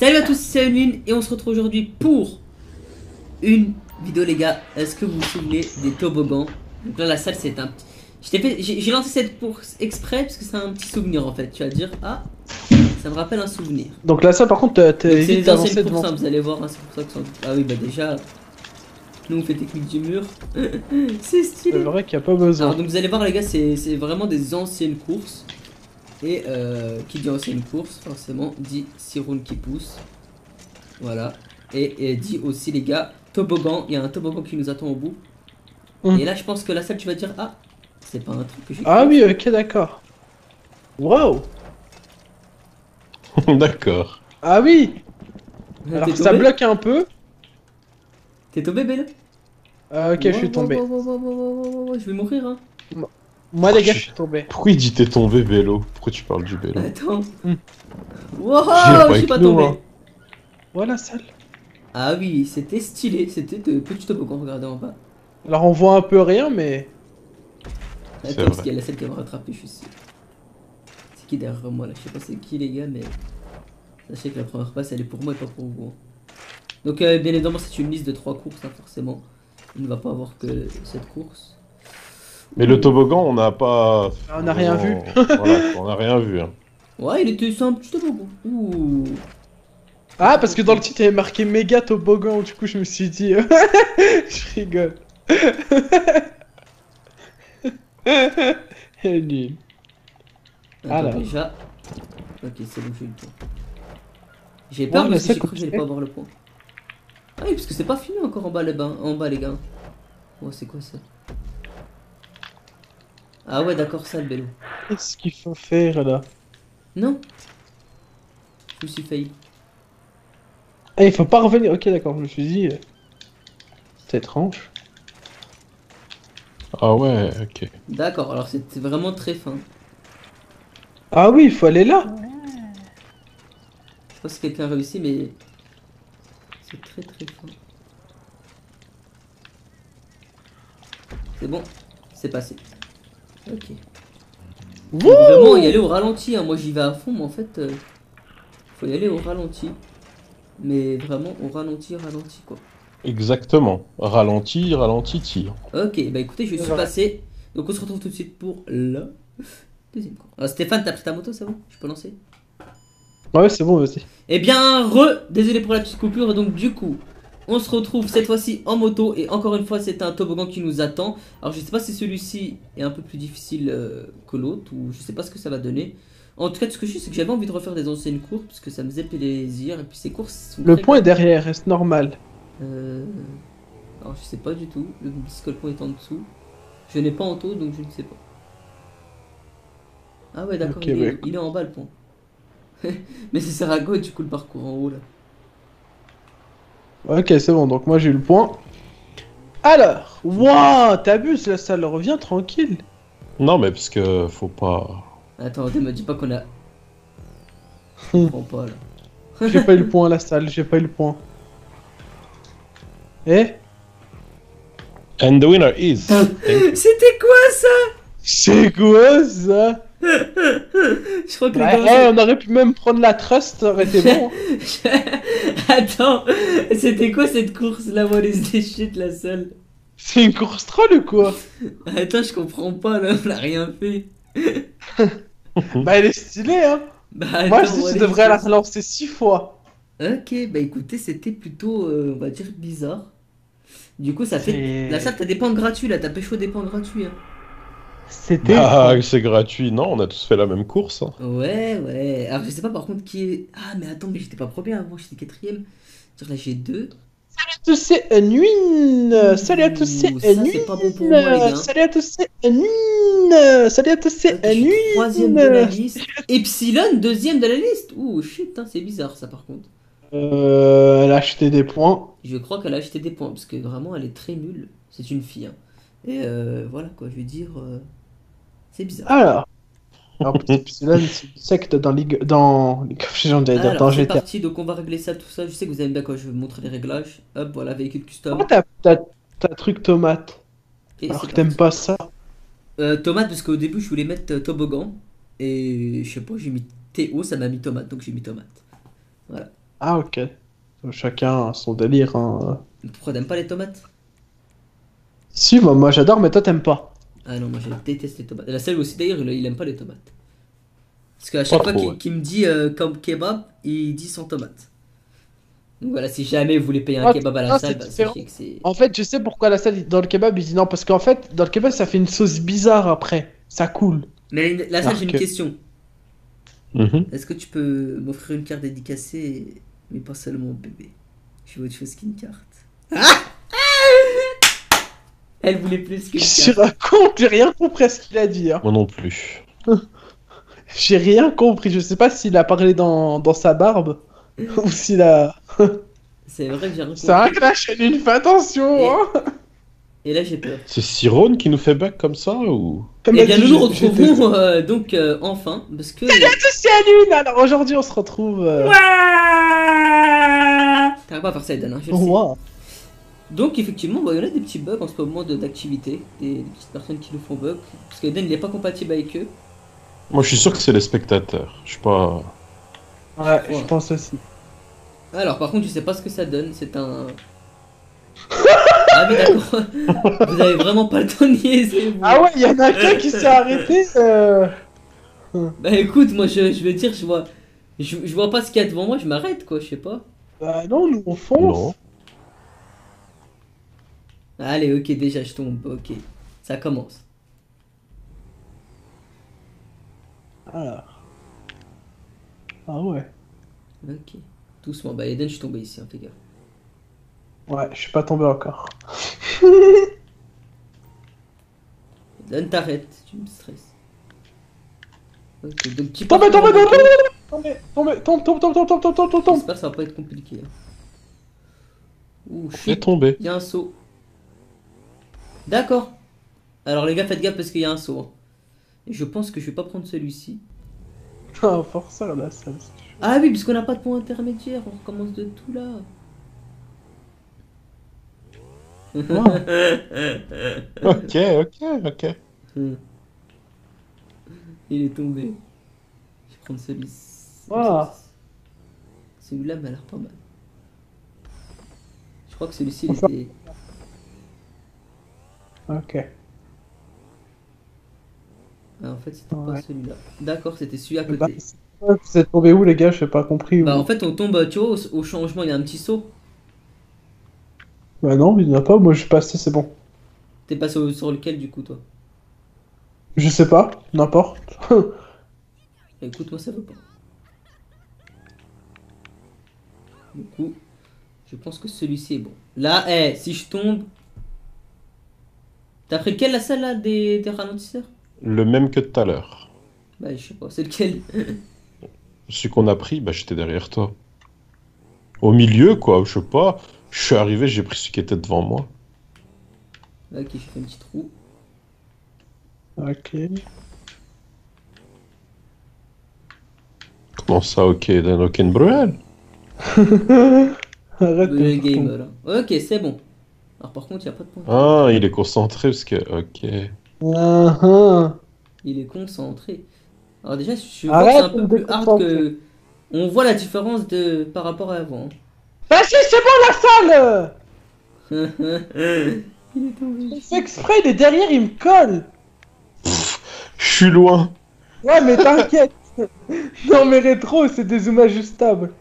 Salut à tous, c'est Emeline et on se retrouve aujourd'hui pour une vidéo les gars. Est-ce que vous vous souvenez des toboggans? Donc là la salle c'est un petit... J'ai lancé cette course exprès parce que c'est un petit souvenir en fait. Tu vas dire ah ça me rappelle un souvenir. Donc là, ça par contre, C'est évité les d'avancer anciennes devant. hein, vous allez voir, hein, c'est pour ça que ça... Ah oui bah déjà nous on fait technique du mur. c'est C'est stylé. vrai qu'il n'y a pas besoin. Alors donc vous allez voir les gars, c'est c'est vraiment des anciennes courses. Et euh, qui dit ancienne course, forcément, dit six rounds qui pousse. Voilà. Et, et dit aussi les gars, toboggan, il y a un toboggan qui nous attend au bout. Hum. Et là je pense que la salle tu vas dire, ah, c'est pas un truc que j'ai Ah oui, ok, d'accord. Wow. D'accord. Ah oui. Alors ça bloque un peu. T'es tombé Belle Euh, ok, je suis tombé. Je vais mourir hein. Moi, les gars, je suis tombé. Pourquoi il dit t'es tombé vélo? Pourquoi tu parles du vélo? Attends. Hum. Wow, je suis pas nous, tombé. hein. Voilà, salle. Ah oui, c'était stylé, c'était de petits toboggans, regardez en bas. Alors on voit un peu rien, mais. Attends, parce qu'il y a la scène qui va me rattraper, je suis sûr. C'est qui derrière moi là? Je sais pas c'est qui les gars, mais sachez que la première passe elle est pour moi et pas pour vous. hein. Donc, euh, bien évidemment, c'est une liste de trois courses, hein, forcément. Il ne va pas avoir que cette course. Mais le toboggan, on n'a pas. On n'a rien vu. voilà, on n'a rien vu. hein. Ouais, il était petit toboggan. Ouh. Ah, parce que dans le titre, il y avait marqué méga toboggan. Du coup, je me suis dit. je rigole. Elle est nulle. Alors. déjà. Ok, c'est bon, j'ai eu le point. J'ai peur Ouais, parce mais que ça, j'ai cru que j'allais pas avoir le point. Ah oui, parce que c'est pas fini encore en bas, les bains, en bas les gars. Oh, c'est quoi ça? Ah ouais, d'accord, ça le vélo. Qu'est-ce qu'il faut faire là Non Je me suis failli. Ah, il faut pas revenir. Ok, d'accord, je me suis dit. C'est étrange. Ah ouais, ok. D'accord, alors c'était vraiment très fin. Ah oui, il faut aller là. Je sais pas si quelqu'un a réussi, mais c'est très très fin. C'est bon, c'est passé. Ok. Wouh vraiment y aller au ralenti, hein. moi j'y vais à fond, mais en fait, euh, faut y aller au ralenti. Mais vraiment au ralenti, ralenti quoi. Exactement. Ralenti, ralenti, tire. Ok, bah écoutez, je suis Voilà. passé. Donc on se retrouve tout de suite pour la deuxième course. Alors Stéphane, t'as pris ta moto, c'est bon? Je peux lancer? Ouais, c'est bon, vas-y. Eh bien, re, désolé pour la petite coupure, donc du coup, on se retrouve cette fois-ci en moto, et encore une fois, c'est un toboggan qui nous attend. Alors, je sais pas si celui-ci est un peu plus difficile euh, que l'autre, ou je sais pas ce que ça va donner. En tout cas, ce que je sais, c'est que j'avais envie de refaire des anciennes courses, parce que ça me faisait plaisir, et puis ces courses sont Le point est derrière, reste normal. Euh... Alors, je sais pas du tout, le biscuit point est en dessous. Je n'ai pas en taux, donc je ne sais pas. Ah ouais, d'accord, Ok, il, est, il est en bas le pont. Mais c'est Sarago, du coup, le parcours en haut là? Ok, c'est bon, donc moi j'ai eu le point. Alors, waouh, t'abuses là, ça le revient tranquille. Non, mais parce que faut pas. Attendez, me dis pas qu'on a. Je comprends pas là. J'ai pas eu le point à la salle, j'ai pas eu le point. Eh? And the winner is. C'était quoi ça? C'est quoi ça? Je crois que Ouais, le eh, gars- on aurait pu même prendre la trust, ça aurait été bon. Attends, c'était quoi cette course là, What is this shit la seule C'est une course troll ou quoi? Attends, je comprends pas là, on a rien fait. Bah elle est stylée hein Bah, Moi je dis que tu is devrais la relancer six fois. Ok, bah écoutez, c'était plutôt, euh, on va dire, bizarre. Du coup, ça fait. Là, ça, t'as des points gratuits, là, t'as pécho des points gratuits. Hein. C'était... Ah, c'est gratuit. Non, on a tous fait la même course. hein. Ouais, ouais. Alors, je sais pas par contre qui est. Ah, mais attends, mais j'étais pas premier avant, j'étais quatrième. Là, j'ai deux. Salut à tous, c'est Salut à tous, c'est Ouh, ça, c'est Unwin pas bon pour moi, les gars. Salut à tous, c'est Unwin Salut à tous, c'est suis troisième de la liste. Epsilon, deuxième de la liste. Ouh, shit, hein, c'est bizarre ça par contre. Euh, elle a acheté des points. Je crois qu'elle a acheté des points parce que vraiment, elle est très nulle. C'est une fille. hein. Et euh, voilà quoi, je veux dire. euh, C'est bizarre. Alors... Alors, c'est une secte dans League... Dans... J'allais dire, dans Alors, c'est GTA. parti, donc on va régler ça, tout ça. Je sais que vous aimez bien quand je vais vous montrer les réglages. Hop, voilà, véhicule custom. Pourquoi t'as, t'as, t'as truc tomate? Et Alors c'est que t'aimes pas ça? Euh, tomate, parce qu'au début, je voulais mettre euh, toboggan. Et je sais pas, j'ai mis TO, ça m'a mis tomate, donc j'ai mis tomate. Voilà. Ah, ok. Chacun son délire. Hein. Pourquoi t'aimes pas les tomates? Si, moi, moi j'adore, mais toi t'aimes pas. Ah non, moi je déteste les tomates. La seule aussi d'ailleurs, il, il aime pas les tomates. Parce qu'à chaque Pas fois qu'il ouais. me dit euh, comme kebab, il dit sans tomate. Donc voilà, si jamais vous voulez payer un Ah, kebab à la ah, salle, c'est bah, différent. sachez que c'est. En fait, je sais pourquoi la salle dans le kebab il dit non, parce qu'en fait, dans le kebab ça fait une sauce bizarre après. Ça coule. Mais la salle, j'ai une question. Mhm. Est-ce que tu peux m'offrir une carte dédicacée, mais pas seulement bébé? Je veux autre chose qu'une carte. Ah Elle voulait plus Qu'est-ce que tu carte. racontes J'ai rien compris à ce qu'il a dit. Hein. Moi non plus. J'ai rien compris. Je sais pas s'il a parlé dans, dans sa barbe ou s'il a. C'est vrai que j'ai rien C'est un compris. clash à une fais attention. Et- Hein. Et là, j'ai peur. C'est Cyrone qui nous fait bug comme ça ou? Elle Eh bien, nous nous retrouvons euh, donc euh, enfin, parce que. déteste Cyanune Alors aujourd'hui on se retrouve. euh, T'arrives pas à faire ça, Eden, hein, je le sais. Donc, effectivement, bah, il y en a des petits bugs en ce moment de- d'activité, des, des petites personnes qui nous font bug, parce que Eden il est pas compatible avec eux. Moi je suis sûr que c'est les spectateurs. Je suis pas. Ouais, je pense aussi. Alors, par contre, je sais pas ce que ça donne, c'est un. ah, oui, d'accord. vous avez vraiment pas le temps de niaiser, vous. Ah ouais, il y en a qu'un qui s'est arrêté. euh, Bah, écoute, moi, je, je veux dire, je vois. Je, je vois pas ce qu'il y a devant moi, je m'arrête, quoi, je sais pas. Bah non, nous on fonce. Non. Allez, ok, déjà, je tombe, ok. Ça commence. Alors. Ah ouais. Ok. Doucement, bah, Eden, je suis tombé ici, hein, fais gaffe. Ouais, je suis pas tombé encore. Eden, t'arrêtes, tu me stresses. Ok, donc tu Tombez, pars tombez, sur mon tombez, bateau. tombez, tombez, tombe, tombe, tombe, tombe, tombe, tombe, tombe, tombe, tombe. J'espère que ça va pas être compliqué. hein. Ouh, On est chut, tombé. il y a un saut. D'accord. Alors les gars, faites gaffe parce qu'il y a un saut. hein. Et je pense que je vais pas prendre celui-ci. Ah, forceur là, ça. Ah oui, puisqu'on n'a pas de point intermédiaire, on recommence de tout là. Ok, ok, ok. Hmm. Il est tombé. Je vais prendre celui-ci. Ah. Celui-là m'a l'air pas mal. Je crois que celui-ci il était. Ok. Ah, en fait, c'était pas celui-là. D'accord, c'était celui à Bah, côté. vous êtes tombé où les gars? J'ai pas compris. Bah en fait on tombe, tu vois, au, changement, il y a un petit saut. Bah non, il n'y en a pas. Moi je suis passé, c'est bon. T'es passé au- sur lequel du coup toi? Je sais pas, n'importe. Écoute, moi ça veut pas. Du coup, je pense que celui-ci est bon. Là, eh, si je tombe... T'as pris lequel la salle là des, des ralentisseurs? Le même que tout à l'heure. Bah je sais pas, c'est lequel? Celui qu'on a pris, bah j'étais derrière toi. Au milieu, quoi, je sais pas. Je suis arrivé, j'ai pris celui qui était devant moi. Ok, j'ai fait un petit trou. ok. Comment ça, ok, Dan Bruel Arrête Le de game là. Ok, c'est bon. Alors par contre, il a pas de point. Ah, il est concentré parce que. Ok. Ah, ah. Il est concentré. Alors déjà, je que c'est un peu plus hard que... On voit la différence de par rapport à avant. Vas-y, c'est bon la salle il est tombé. Il fait exprès, il est derrière, il me colle Je suis loin. Ouais, mais t'inquiète Non, mais rétro, c'est des zooms ajustables.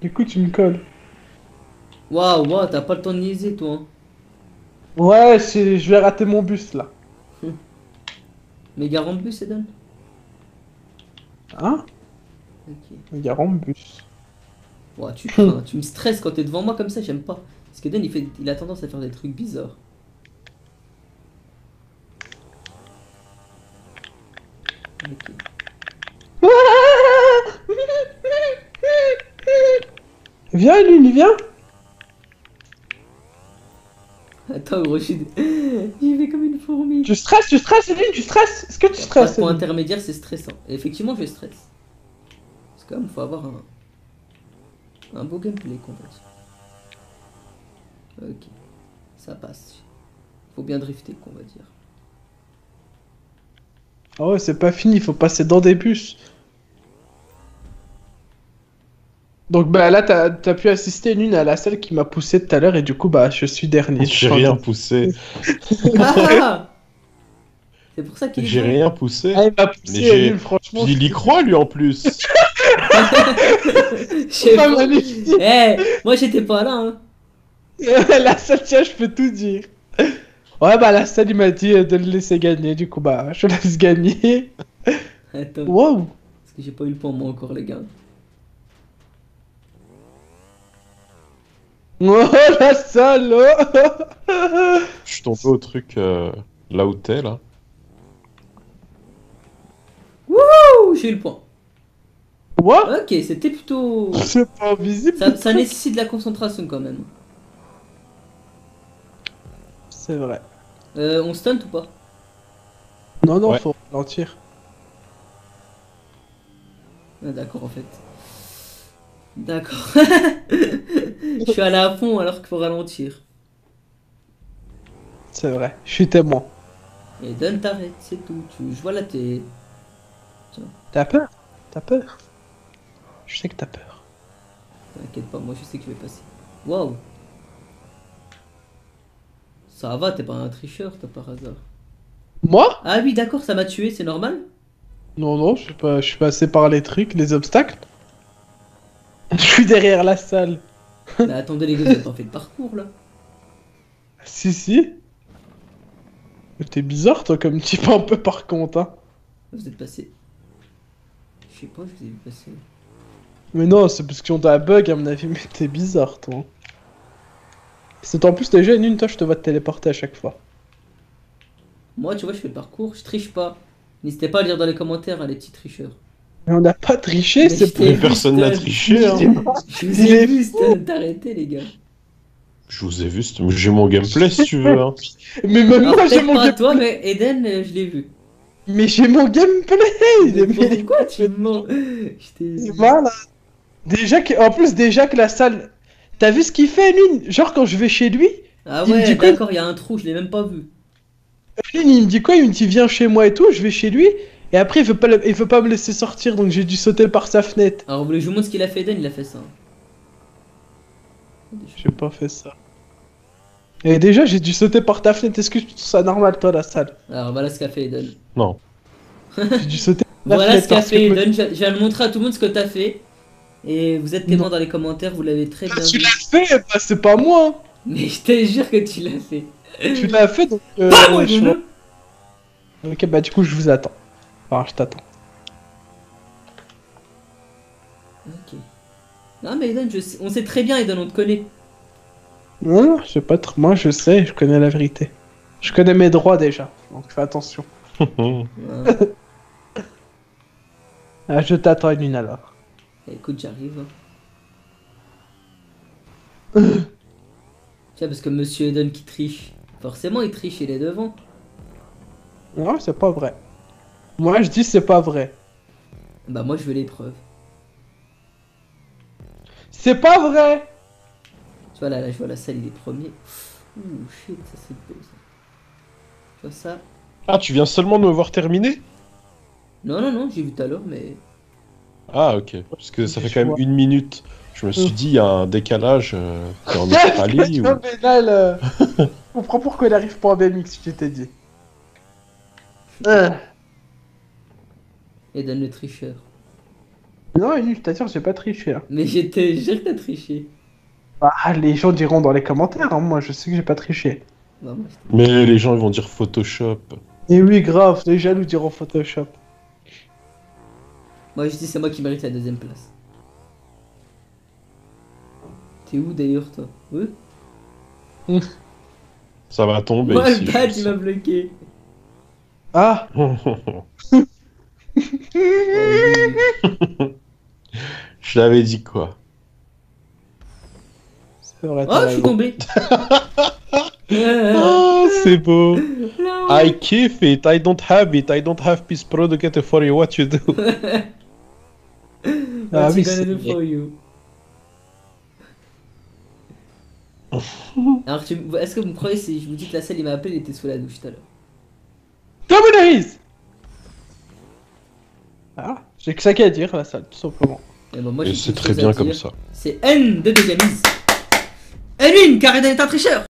Du coup, tu me colles. Waouh, waouh, t'as pas le temps de niaiser toi. hein. Ouais, je vais rater mon bus là. Mais garant de bus, donne. Hein? Ok. Garant bus. Ouah, tu, crains, tu me stresses quand t'es devant moi comme ça, j'aime pas. Parce que Dan, il, fait, il a tendance à faire des trucs bizarres. Ok. Viens, Lune, viens Attends, gros, je suis... J'y vais comme une fourmi. Tu stresses, tu stresses, Lune, tu stresses Est-ce que tu stresses Lune intermédiaire, c'est stressant. Et effectivement, je stresse. Parce que quand même, faut avoir un... Un beau gameplay, qu'on va dire. Ok. Ça passe. Faut bien drifter, qu'on va dire. Ah ouais, c'est pas fini, faut passer dans des bus. Donc bah là, t'as as pu assister une à la salle qui m'a poussé tout à l'heure et du coup bah je suis dernier. J'ai rien poussé. Ah C'est pour ça qu'il J'ai rien poussé. Ah, il m'a Mais poussé, franchement. Il y croit lui en plus. Pas magnifique. Eh, moi j'étais pas là, hein. la salle, tiens, je peux tout dire. Ouais, bah la salle, il m'a dit euh, de le laisser gagner, du coup bah je laisse gagner. Attends, Wow. parce que j'ai pas eu le point moi encore, les gars. Oh la salle oh. Je suis tombé au truc euh, là où t'es là. Ouh, j'ai eu le point. What Ok, c'était plutôt. C'est pas visible. Ça, ça nécessite de la concentration quand même. C'est vrai. Euh, on stunt ou pas? Non, non, Ouais. faut ralentir. Ah, D'accord, en fait. D'accord. Je suis allé à fond alors qu'il faut ralentir. C'est vrai. Je suis témoin. Et donne t'arrête, c'est tout. Tu... Je vois là, t'es. T'as peur? T'as peur? Je sais que t'as peur. T'inquiète pas, moi je sais que je vais passer. Waouh Ça va, t'es pas un tricheur, t'as par hasard. Moi? Ah oui, d'accord, ça m'a tué, c'est normal? Non, non, je suis pas, je suis passé par les trucs, les obstacles. Je suis derrière la salle. Mais attendez, les gars, vous avez pas fait le parcours là Si, si. Mais T'es bizarre, toi, comme type un peu par contre, hein. Vous êtes passé. Je sais pas, je vous ai vu passer. Mais non, c'est parce qu'on t'a un bug, à mon avis, mais t'es bizarre, toi. C'est en plus, déjà, une, toi, je te vois te téléporter à chaque fois. Moi, tu vois, je fais le parcours, je triche pas. N'hésitez pas à lire dans les commentaires, hein, les petits tricheurs. Mais on n'a pas triché, Mais c'est je pour... Mais personne n'a triché. Hein. Je vous Il est ai vu, Stan, t'arrêter, les gars. Je vous ai vu, j'ai mon gameplay si tu veux. Hein. Mais même Alors, moi, j'ai mon pas gameplay. toi, mais Eden, je l'ai vu. Mais j'ai mon gameplay Il est Mais Pourquoi tu me mens Je t'ai- C'est malade. Déjà que, en plus, déjà que la salle. T'as vu ce qu'il fait, lui Genre, quand je vais chez lui, Ah Il me ouais, d'accord, il y a un trou, je l'ai même pas vu. lui, il me dit quoi? Il me dit, viens chez moi et tout. Je vais chez lui. Et après, il veut pas, le- il veut pas me laisser sortir, donc j'ai dû sauter par sa fenêtre. Alors, vous voulez que je vous montre ce qu'il a fait, Eden Il a fait ça. J'ai pas fait ça. Et déjà, j'ai dû sauter par ta fenêtre. Est-ce que tu trouves ça normal, toi, la salle? Alors, voilà ce qu'a fait Eden. Non. J'ai dû sauter par Voilà fenêtre ce qu'a fait Eden. Je je viens de montrer à tout le monde ce que t'as fait. Et vous êtes témoins dans les commentaires, vous l'avez très bien Ah, tu vu. l'as fait? Bah, c'est pas moi Mais je te jure que tu l'as fait. Tu l'as fait, donc... euh, je-. Ok, bah du coup, je vous attends. Enfin, je t'attends. Ok. Non, mais Eden, je sais- on sait très bien, Eden, on te connaît. Non, non, je sais pas trop. Moi, je sais, je connais la vérité. Je connais mes droits déjà, donc fais attention. Ah, je t'attends, une alors. Écoute, j'arrive. Tiens, parce que Monsieur Eden qui triche. Forcément, il triche, il est devant. Non, c'est pas vrai. Moi, je dis c'est pas vrai. Bah, moi, je veux les preuves. C'est pas vrai Tu vois, là, là, je vois la salle, il est premier. Ouh, shit, ça c'est beau ça. Tu vois ça? Ah, tu viens seulement de me voir terminer? Non, non, non, j'ai vu tout à l'heure, mais. Ah, ok. Parce que ça fait quand même une minute. Je me suis dit, il y a un décalage. Euh, en Australie ou... Non, mais là, le- je comprends pourquoi il arrive pas en BMX, je t'ai dit. Euh. Eden le tricheur. Non, Enu, je t'assure, j'ai pas triché. hein. Mais j'étais. Que t'as triché. Ah, les gens diront dans les commentaires, hein, moi je sais que j'ai pas triché. Bah, moi, Mais les gens, ils vont dire Photoshop. Et oui, grave, les jaloux diront Photoshop. moi, je dis c'est moi qui mérite la deuxième place. T'es où d'ailleurs, toi? Oui? Ça va tomber Moi, ici. le je badge, sais. il m'a bloqué. Ah. je l'avais dit quoi Oh, je suis tombé. Ah, c'est beau. I kiff it, I don't have it, I don't have peace product for you, what you do? Ah What oui, you gonna do c'est- for you? Alors, tu... est-ce que vous me croyez si je vous dis que la salle il m'a appelé, il était sous la douche tout à l'heure? Communarise Ah, j'ai que ça qu'à dire, la salle, tout simplement. Et bon, moi, Et c'est très à bien comme ça. C'est N de deuxième mise. N1, car Eden est un tricheur